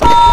Stop!